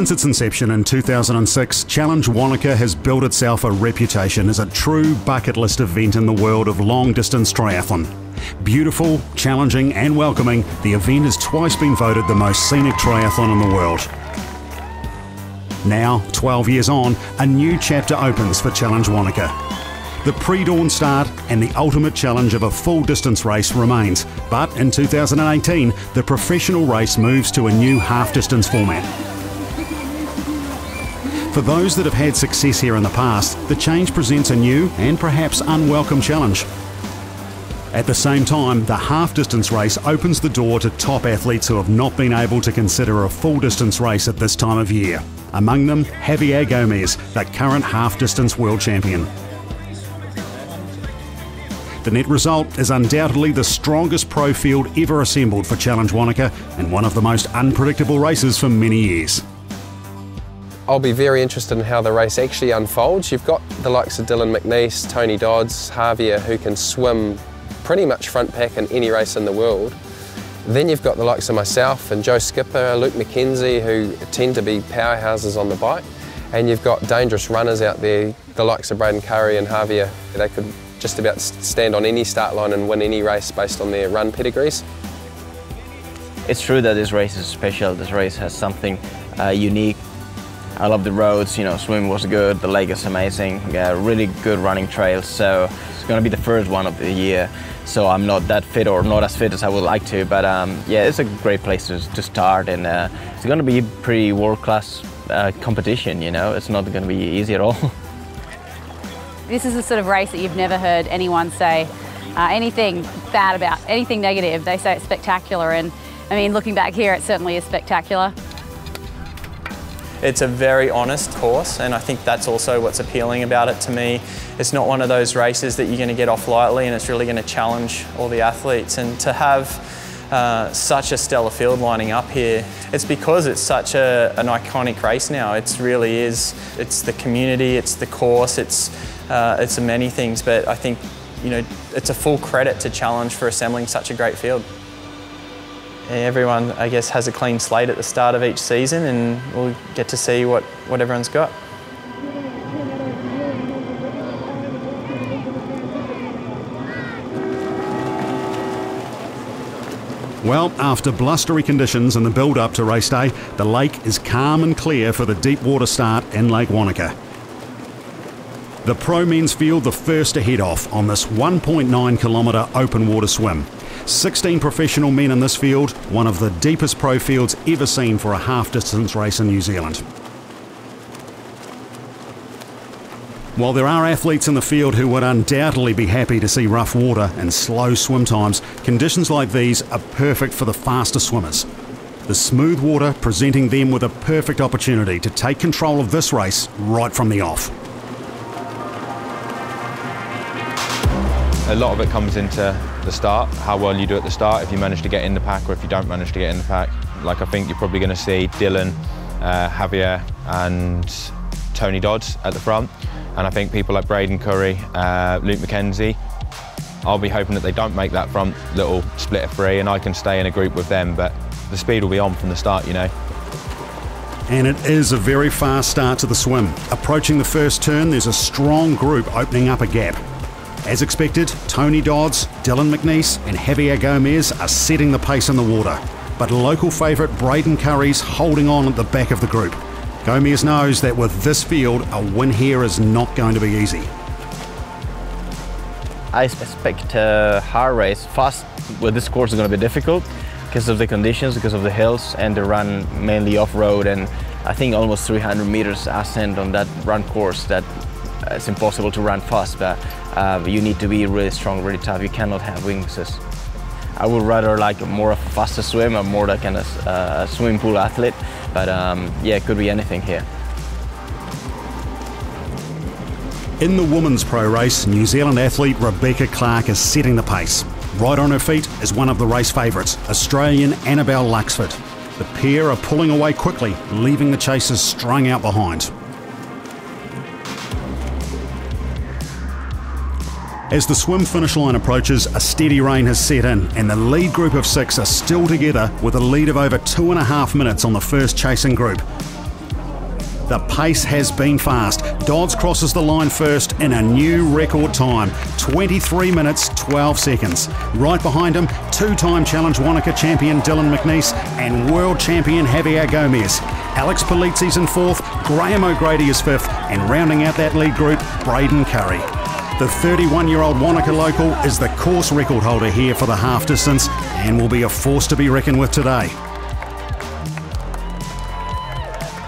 Since its inception in 2006, Challenge Wanaka has built itself a reputation as a true bucket list event in the world of long distance triathlon. Beautiful, challenging, and welcoming, the event has twice been voted the most scenic triathlon in the world. Now, 12 years on, a new chapter opens for Challenge Wanaka. The pre dawn start and the ultimate challenge of a full distance race remains, but in 2018, the professional race moves to a new half distance format. For those that have had success here in the past, the change presents a new and perhaps unwelcome challenge. At the same time, the half distance race opens the door to top athletes who have not been able to consider a full distance race at this time of year. Among them, Javier Gomez, the current half distance world champion. The net result is undoubtedly the strongest pro field ever assembled for Challenge Wanaka and one of the most unpredictable races for many years. I'll be very interested in how the race actually unfolds. You've got the likes of Dylan McNeice, Tony Dodds, Javier, who can swim pretty much front pack in any race in the world. Then you've got the likes of myself and Joe Skipper, Luke McKenzie, who tend to be powerhouses on the bike. And you've got dangerous runners out there, the likes of Braden Currie and Javier. They could just about stand on any start line and win any race based on their run pedigrees. It's true that this race is special. This race has something uh, unique I love the roads, you know, swimming was good, the lake is amazing, yeah, really good running trails, so it's gonna be the first one of the year. So I'm not that fit or not as fit as I would like to, but um, yeah, it's a great place to, to start and uh, it's gonna be pretty world-class uh, competition, you know, it's not gonna be easy at all. This is the sort of race that you've never heard anyone say uh, anything bad about, anything negative. They say it's spectacular and I mean, looking back here, it certainly is spectacular. It's a very honest course and I think that's also what's appealing about it to me. It's not one of those races that you're going to get off lightly and it's really going to challenge all the athletes and to have uh, such a stellar field lining up here. It's because it's such a, an iconic race now. It really is. It's the community, it's the course, it's, uh, it's many things, but I think you know, it's a full credit to Challenge for assembling such a great field. Everyone, I guess, has a clean slate at the start of each season and we'll get to see what, what everyone's got. Well, after blustery conditions and the build up to race day, the lake is calm and clear for the deep water start in Lake Wanaka. The pro men's field the first to head off on this 1.9 kilometre open water swim. 16 professional men in this field, one of the deepest pro fields ever seen for a half distance race in New Zealand. While there are athletes in the field who would undoubtedly be happy to see rough water and slow swim times, conditions like these are perfect for the faster swimmers. The smooth water presenting them with a perfect opportunity to take control of this race right from the off. A lot of it comes into the start, how well you do at the start, if you manage to get in the pack or if you don't manage to get in the pack. Like I think you're probably going to see Dylan, uh, Javier and Tony Dodds at the front. And I think people like Braden Currie, uh, Luke McKenzie, I'll be hoping that they don't make that front little split of three and I can stay in a group with them, but the speed will be on from the start, you know. And it is a very fast start to the swim. Approaching the first turn, there's a strong group opening up a gap. As expected, Tony Dodds, Dylan McNeice, and Javier Gomez are setting the pace in the water. But local favourite Braden Currie's holding on at the back of the group. Gomez knows that with this field, a win here is not going to be easy. I expect uh, a hard race. Fast with this course is going to be difficult because of the conditions, because of the hills, and the run mainly off-road. And I think almost 300 meters ascent on that run course that uh, it's impossible to run fast, but uh, you need to be really strong, really tough. You cannot have weaknesses. I would rather like more of a faster swim or more like a uh, swimming pool athlete, but um, yeah, it could be anything here. In the women's pro race, New Zealand athlete Rebecca Clarke is setting the pace. Right on her feet is one of the race favourites, Australian Annabel Luxford. The pair are pulling away quickly, leaving the chasers strung out behind. As the swim finish line approaches, a steady rain has set in, and the lead group of six are still together with a lead of over two and a half minutes on the first chasing group. The pace has been fast. Dodds crosses the line first in a new record time 23 minutes 12 seconds. Right behind him, two time Challenge Wanaka champion Dylan McNeice and world champion Javier Gomez. Alex Polizzi's in fourth, Graham O'Grady is fifth, and rounding out that lead group, Braden Currie. The 31 year old Wanaka local is the course record holder here for the half distance and will be a force to be reckoned with today.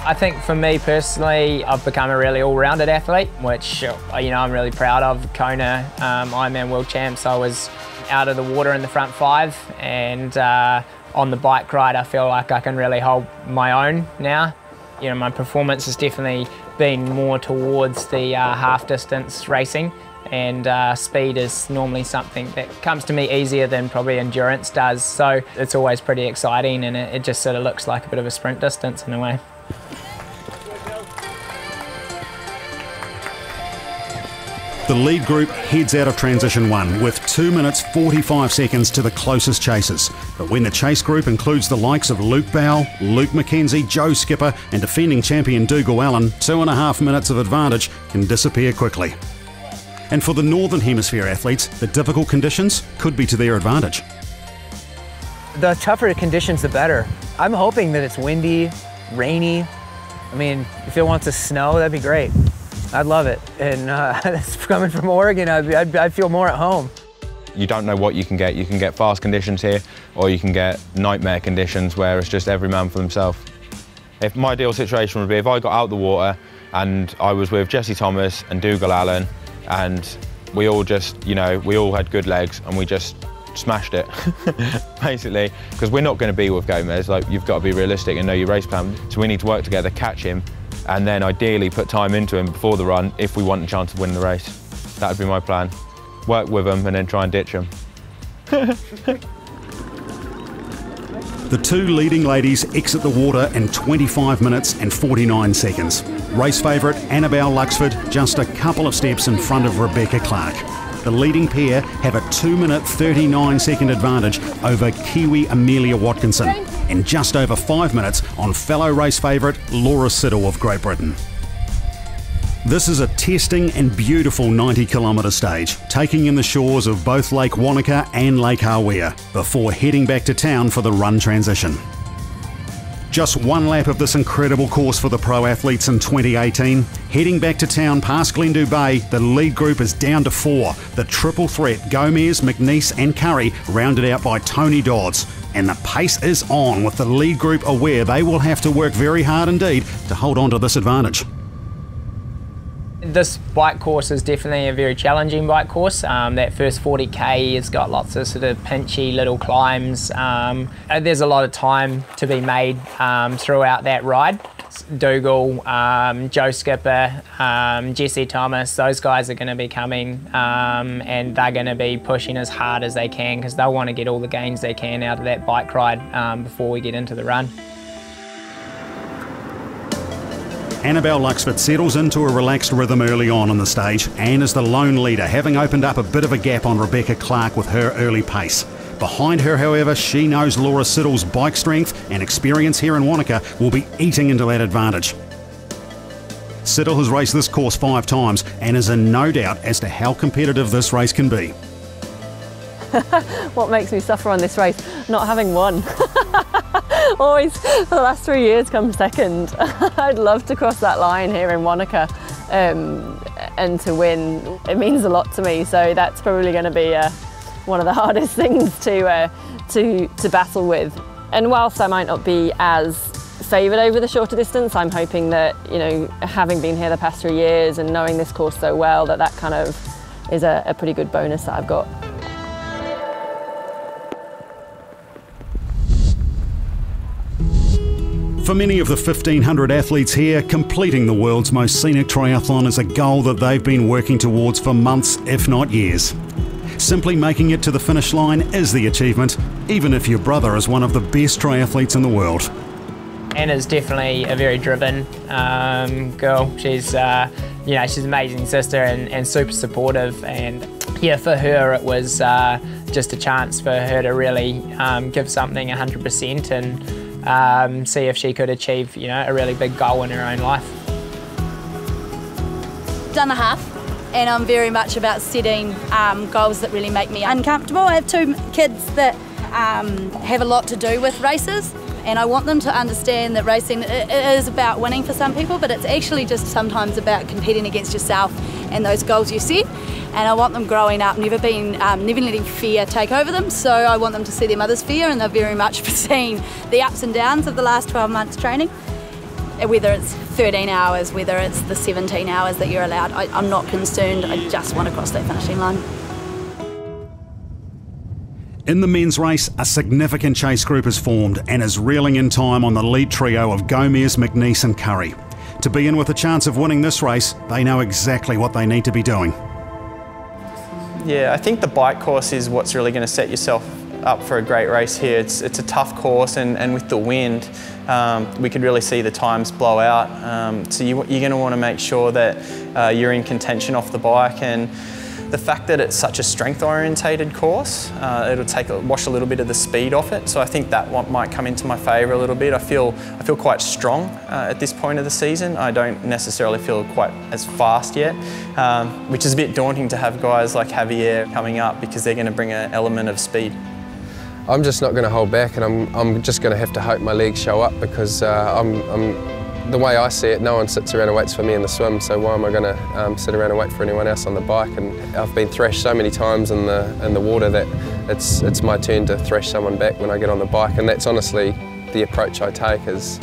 I think for me personally, I've become a really all-rounded athlete, which you know I'm really proud of. Kona um, Ironman World Champs, I was out of the water in the front five, and uh, on the bike ride, I feel like I can really hold my own now. You know, my performance has definitely been more towards the uh, half distance racing, and uh, speed is normally something that comes to me easier than probably endurance does. So it's always pretty exciting, and it, it just sort of looks like a bit of a sprint distance in a way. The lead group heads out of transition one with 2 minutes 45 seconds to the closest chasers. But when the chase group includes the likes of Luke Bowell, Luke McKenzie, Joe Skipper, and defending champion Dougal Allan, two and a half minutes of advantage can disappear quickly. And for the Northern Hemisphere athletes, the difficult conditions could be to their advantage. The tougher the conditions, the better. I'm hoping that it's windy, rainy. I mean, if it wants to snow, that'd be great. I'd love it. And uh, coming from Oregon, I'd, I'd, I'd feel more at home. You don't know what you can get. You can get fast conditions here, or you can get nightmare conditions where it's just every man for himself. If my ideal situation would be if I got out the water and I was with Jesse Thomas and Dougal Allan, and we all just, you know, we all had good legs and we just smashed it, basically, because we're not going to be with Gomez. Like, you've got to be realistic and know your race plan. So we need to work together, catch him, and then ideally put time into him before the run if we want a chance of winning the race. That would be my plan. Work with him and then try and ditch him. The two leading ladies exit the water in 25 minutes and 49 seconds. Race favourite Annabel Luxford just a couple of steps in front of Rebecca Clarke. The leading pair have a 2 minute 39 second advantage over Kiwi Amelia Watkinson and just over 5 minutes on fellow race favourite Laura Siddall of Great Britain. This is a testing and beautiful 90 kilometre stage, taking in the shores of both Lake Wanaka and Lake Hawea before heading back to town for the run transition. Just one lap of this incredible course for the pro athletes in 2018. Heading back to town past Glendhu Bay, the lead group is down to four. The triple threat Gomez, McNeice, and Currie rounded out by Tony Dodds. And the pace is on with the lead group aware they will have to work very hard indeed to hold on to this advantage. This bike course is definitely a very challenging bike course. Um, that first 40k has got lots of sort of pinchy little climbs. Um, there's a lot of time to be made um, throughout that ride. Dougal, um, Joe Skipper, um, Jesse Thomas, those guys are going to be coming um, and they're going to be pushing as hard as they can because they'll want to get all the gains they can out of that bike ride before we get into the run. Annabel Luxford settles into a relaxed rhythm early on in the stage and is the lone leader, having opened up a bit of a gap on Rebecca Clarke with her early pace. Behind her, however, she knows Laura Siddall's bike strength and experience here in Wanaka will be eating into that advantage. Siddall has raced this course five times and is in no doubt as to how competitive this race can be. what makes me suffer on this race? Not having won. Always the last three years come second. I'd love to cross that line here in Wanaka um, and to win. It means a lot to me, so that's probably going to be uh, one of the hardest things to, uh, to, to battle with. And whilst I might not be as favoured over the shorter distance, I'm hoping that, you know, having been here the past three years and knowing this course so well, that that kind of is a, a pretty good bonus that I've got. For many of the 1,500 athletes here, completing the world's most scenic triathlon is a goal that they've been working towards for months, if not years. Simply making it to the finish line is the achievement, even if your brother is one of the best triathletes in the world. Anna's definitely a very driven um, girl. She's, uh, you know, she's an amazing sister and, and, super supportive. And yeah, for her, it was uh, just a chance for her to really um, give something 100% and um, see if she could achieve, you know, a really big goal in her own life. Done the half, and I'm very much about setting um, goals that really make me uncomfortable. I have two kids that um, have a lot to do with races, and I want them to understand that racing is about winning for some people, but it's actually just sometimes about competing against yourself and those goals you set. And I want them growing up never being, um, never letting fear take over them. So I want them to see their mother's fear, and they've very much seen the ups and downs of the last 12 months training. Whether it's 13 hours, whether it's the 17 hours that you're allowed, I, I'm not concerned. I just want to cross that finishing line. In the men's race, a significant chase group is formed and is reeling in time on the lead trio of Gomez, McNeice, and Currie. To be in with a chance of winning this race, they know exactly what they need to be doing. Yeah, I think the bike course is what's really going to set yourself up for a great race here. It's, it's a tough course, and, and with the wind, um, we could really see the times blow out. Um, so you, are going to want to make sure that uh, you're in contention off the bike and the fact that it's such a strength orientated course, uh, it'll take wash a little bit of the speed off it. So I think that might come into my favour a little bit. I feel I feel quite strong uh, at this point of the season. I don't necessarily feel quite as fast yet, um, which is a bit daunting to have guys like Javier coming up because they're going to bring an element of speed. I'm just not going to hold back and I'm, I'm just going to have to hope my legs show up because uh, I'm, I'm the way I see it, no one sits around and waits for me in the swim, so why am I going to um, sit around and wait for anyone else on the bike? And I've been thrashed so many times in the in the water that it's it's my turn to thrash someone back when I get on the bike, and that's honestly the approach I take. Is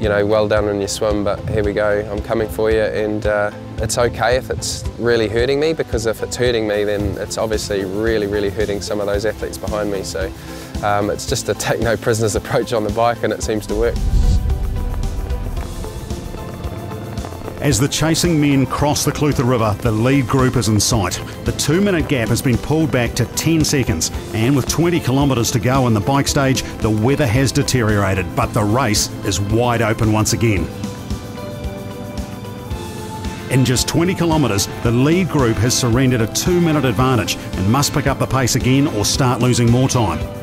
you know, well done in your swim, but here we go, I'm coming for you, and uh, it's okay if it's really hurting me, because if it's hurting me, then it's obviously really, really hurting some of those athletes behind me. So um, it's just a take no prisoners approach on the bike, and it seems to work. As the chasing men cross the Clutha River, the lead group is in sight. The two minute gap has been pulled back to 10 seconds, and with 20 kilometres to go in the bike stage, the weather has deteriorated, but the race is wide open once again. In just 20 kilometres, the lead group has surrendered a two minute advantage and must pick up the pace again or start losing more time.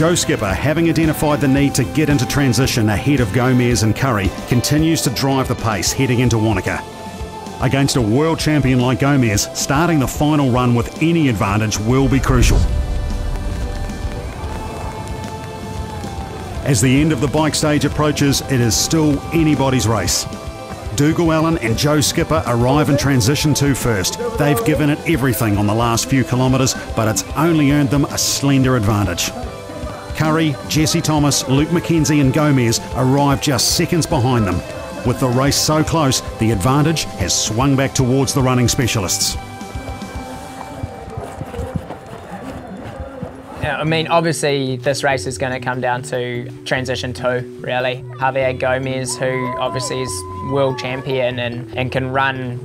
Joe Skipper, having identified the need to get into transition ahead of Gomez and Currie, continues to drive the pace heading into Wanaka. Against a world champion like Gomez, starting the final run with any advantage will be crucial. As the end of the bike stage approaches, it is still anybody's race. Dougal Allan and Joe Skipper arrive in transition two first. They've given it everything on the last few kilometres, but it's only earned them a slender advantage. Currie, Jesse Thomas, Luke McKenzie, and Gomez arrive just seconds behind them. With the race so close, the advantage has swung back towards the running specialists. I mean, obviously, this race is going to come down to transition two, really. Javier Gomez, who obviously is world champion and, and can run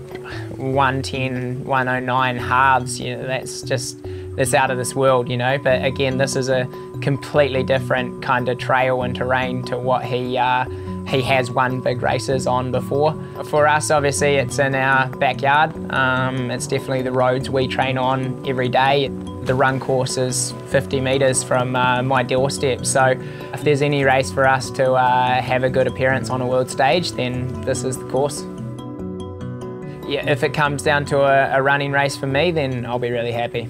110, 109 halves, you know, that's just that's out of this world, you know. But again, this is a completely different kind of trail and terrain to what he uh, he has won big races on before. For us, obviously, it's in our backyard. Um, it's definitely the roads we train on every day. The run course is 50 metres from uh, my doorstep, so if there's any race for us to uh, have a good appearance on a world stage, then this is the course. Yeah, if it comes down to a, a running race for me, then I'll be really happy.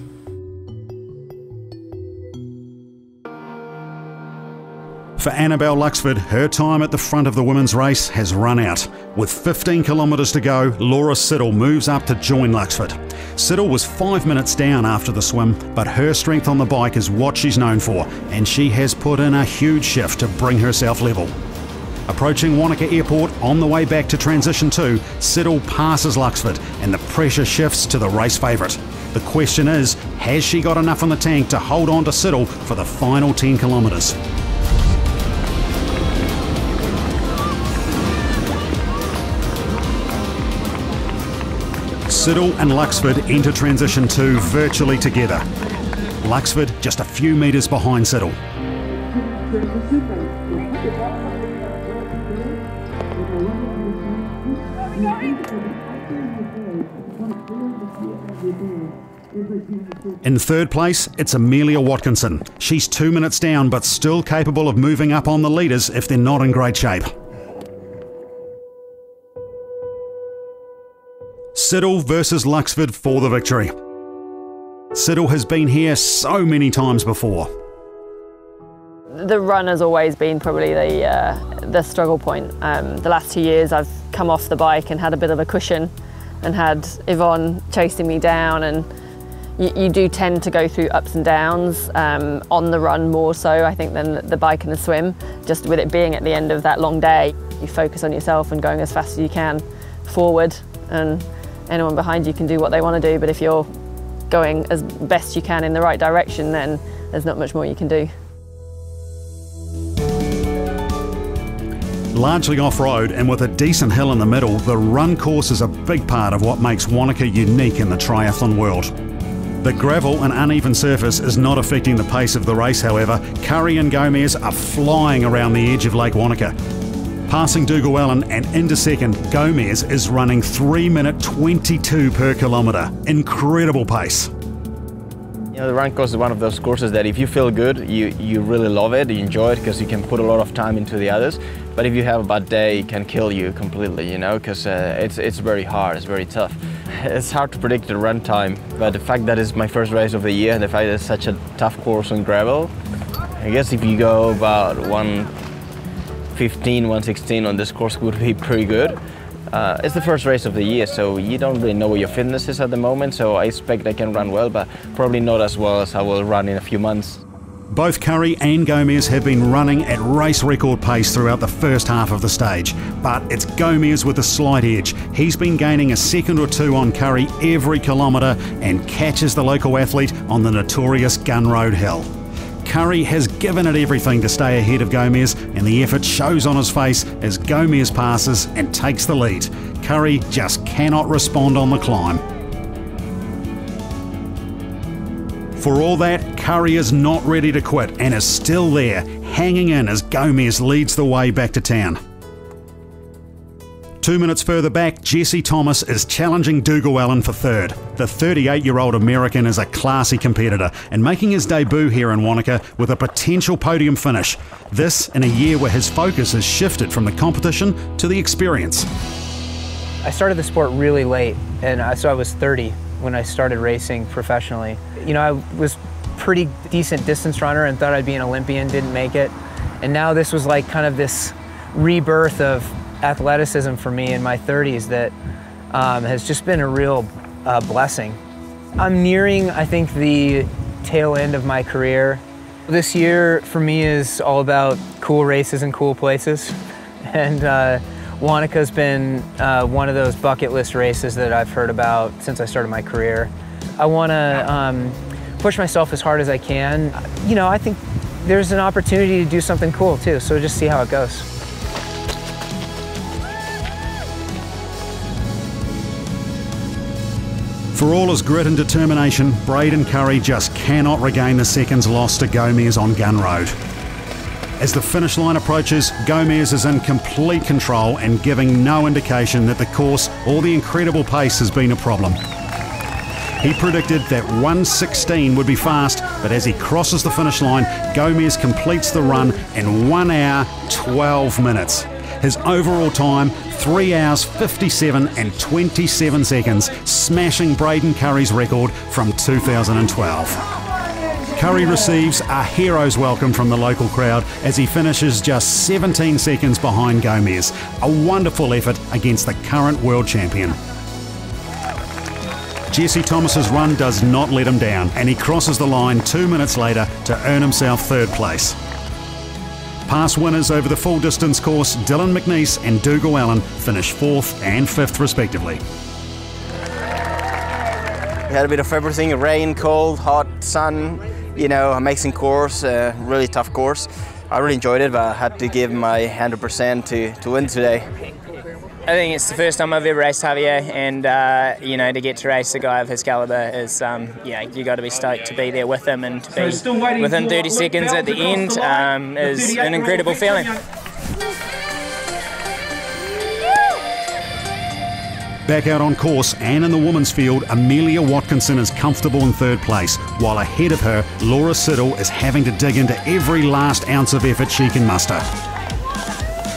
For Annabel Luxford, her time at the front of the women's race has run out. With 15 kilometres to go, Laura Siddall moves up to join Luxford. Siddall was five minutes down after the swim, but her strength on the bike is what she's known for, and she has put in a huge shift to bring herself level. Approaching Wanaka Airport on the way back to Transition 2, Siddall passes Luxford and the pressure shifts to the race favourite. The question is, has she got enough in the tank to hold on to Siddall for the final 10 kilometres? Siddall and Luxford enter transition two virtually together. Luxford just a few metres behind Siddall. In third place, it's Amelia Watkinson. She's two minutes down, but still capable of moving up on the leaders if they're not in great shape. Siddall versus Luxford for the victory. Siddall has been here so many times before. The run has always been probably the, uh, the struggle point. Um, the last two years I've come off the bike and had a bit of a cushion and had Yvonne chasing me down and you, you do tend to go through ups and downs um, on the run more so I think than the bike and the swim. Just with it being at the end of that long day, you focus on yourself and going as fast as you can forward and anyone behind you can do what they want to do but if you're going as best you can in the right direction then there's not much more you can do. Largely off-road and with a decent hill in the middle, the run course is a big part of what makes Wanaka unique in the triathlon world. The gravel and uneven surface is not affecting the pace of the race, however. Currie and Gomez are flying around the edge of Lake Wanaka. Passing Dougal Allan and into second, Gomez is running 3 minute 22 per kilometre. Incredible pace. You know, the run course is one of those courses that if you feel good, you, you really love it, you enjoy it because you can put a lot of time into the others. But if you have a bad day, it can kill you completely, you know, because uh, it's, it's very hard, it's very tough. It's hard to predict the run time, but the fact that it's my first race of the year, the fact that it's such a tough course on gravel, I guess if you go about 115, 116 on this course would be pretty good. Uh, it's the first race of the year, so you don't really know where your fitness is at the moment, so I expect I can run well, but probably not as well as I will run in a few months. Both Currie and Gomez have been running at race record pace throughout the first half of the stage, but it's Gomez with a slight edge. He's been gaining a second or two on Currie every kilometre and catches the local athlete on the notorious Gun Road Hill. Currie has given it everything to stay ahead of Gomez, and the effort shows on his face as Gomez passes and takes the lead. Currie just cannot respond on the climb. For all that, Currie is not ready to quit and is still there, hanging in as Gomez leads the way back to town. Two minutes further back, Jesse Thomas is challenging Dougal Allan for third. The 38 year old American is a classy competitor and making his debut here in Wanaka with a potential podium finish. This in a year where his focus has shifted from the competition to the experience. I started the sport really late, and I, so I was 30 when I started racing professionally. You know, I was pretty decent distance runner and thought I'd be an Olympian, didn't make it. And now this was like kind of this rebirth of athleticism for me in my 30s that um, has just been a real uh, blessing. I'm nearing, I think, the tail end of my career. This year for me is all about cool races and cool places. And uh, Wanaka's been uh, one of those bucket list races that I've heard about since I started my career. I want to um, push myself as hard as I can. You know, I think there's an opportunity to do something cool too, so just see how it goes. For all his grit and determination, Braden Currie just cannot regain the seconds lost to Gomez on Gun Road. As the finish line approaches, Gomez is in complete control and giving no indication that the course or the incredible pace has been a problem. He predicted that 116 would be fast, but as he crosses the finish line, Gomez completes the run in 1 hour 12 minutes. His overall time, 3 hours 57 and 27 seconds, smashing Braden Currie's record from 2012. Currie receives a hero's welcome from the local crowd as he finishes just 17 seconds behind Gomez. A wonderful effort against the current world champion. Jesse Thomas's run does not let him down, and he crosses the line two minutes later to earn himself third place. Past winners over the full distance course, Dylan McNeice and Dougal Allan, finish fourth and fifth respectively. We had a bit of everything, rain, cold, hot, sun, you know, amazing course, uh, really tough course. I really enjoyed it, but I had to give my 100% to, to win today. I think it's the first time I've ever raced Javier, and uh, you know to get to race a guy of his caliber is, um, yeah, you got to be stoked to be there with him and to be within 30 seconds at the end um, is an incredible feeling. Back out on course and in the women's field, Amelia Watkinson is comfortable in third place, while ahead of her, Laura Siddall is having to dig into every last ounce of effort she can muster.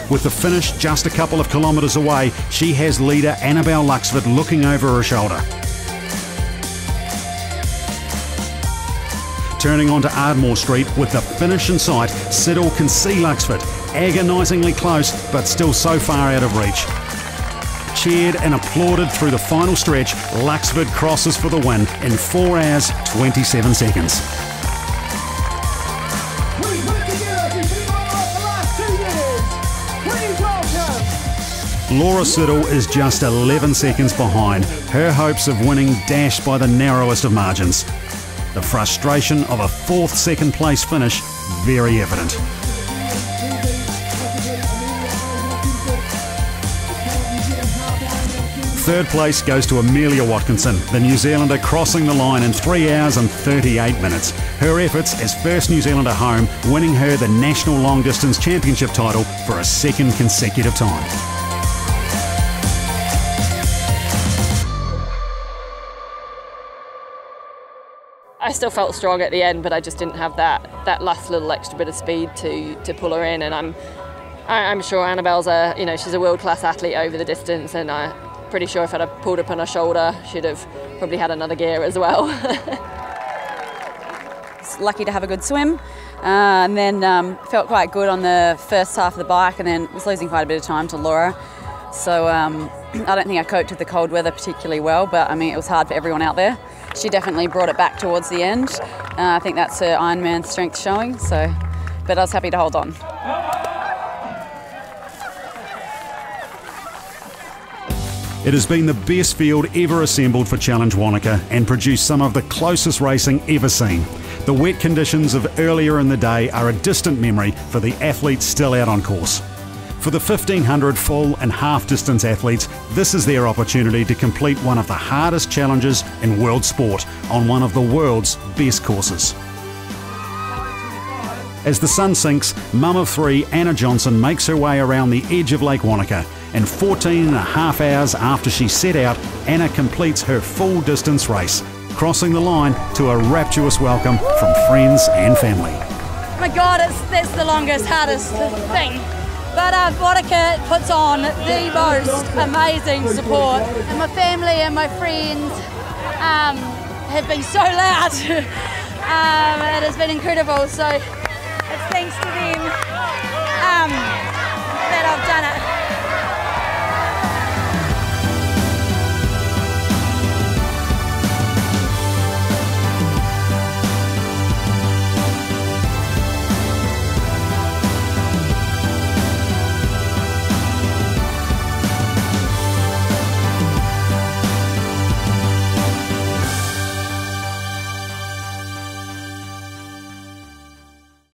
With the finish just a couple of kilometres away, she has leader Annabel Luxford looking over her shoulder. Turning onto Ardmore Street with the finish in sight, Siddall can see Luxford, agonisingly close but still so far out of reach. Cheered and applauded through the final stretch, Luxford crosses for the win in 4 hours 27 seconds. Laura Siddall is just 11 seconds behind, her hopes of winning dashed by the narrowest of margins. The frustration of a fourth second place finish very evident. Third place goes to Amelia Watkinson, the New Zealander crossing the line in 3 hours and 38 minutes. Her efforts as first New Zealander home, winning her the National Long Distance Championship title for a second consecutive time. I still felt strong at the end, but I just didn't have that that last little extra bit of speed to to pull her in. And I'm I, I'm sure Annabel's a you know she's a world class athlete over the distance, and I'm pretty sure if I'd have pulled up on her shoulder, she'd have probably had another gear as well. lucky to have a good swim. Uh, and then um, felt quite good on the first half of the bike, and then was losing quite a bit of time to Laura. So um, I don't think I coped with the cold weather particularly well, but I mean it was hard for everyone out there. She definitely brought it back towards the end. Uh, I think that's her Ironman strength showing. So, but I was happy to hold on. It has been the best field ever assembled for Challenge Wanaka and produced some of the closest racing ever seen. The wet conditions of earlier in the day are a distant memory for the athletes still out on course. For the 1500 full and half distance athletes, this is their opportunity to complete one of the hardest challenges in world sport on one of the world's best courses. As the sun sinks, mum of three Anna Johnson makes her way around the edge of Lake Wanaka and 14 and a half hours after she set out, Anna completes her full distance race, crossing the line to a rapturous welcome from friends and family. My God, it's, that's the longest, hardest thing. But uh, Wanaka puts on the most amazing support. And my family and my friends um, have been so loud. um, it has been incredible. So it's thanks to them um,